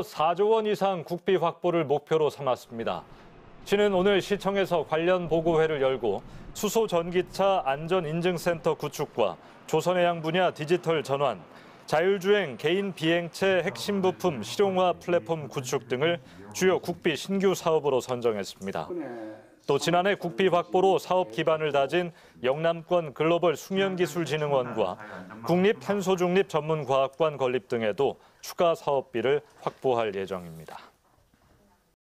4조 원 이상 국비 확보를 목표로 삼았습니다. 시는 오늘 시청에서 관련 보고회를 열고 수소 전기차 안전 인증센터 구축과 조선해양 분야 디지털 전환, 자율주행 개인 비행체 핵심 부품 실용화 플랫폼 구축 등을 주요 국비 신규 사업으로 선정했습니다. 또 지난해 국비 확보로 사업 기반을 다진 영남권 글로벌 숙련기술진흥원과 국립탄소중립 전문과학관 건립 등에도 추가 사업비를 확보할 예정입니다.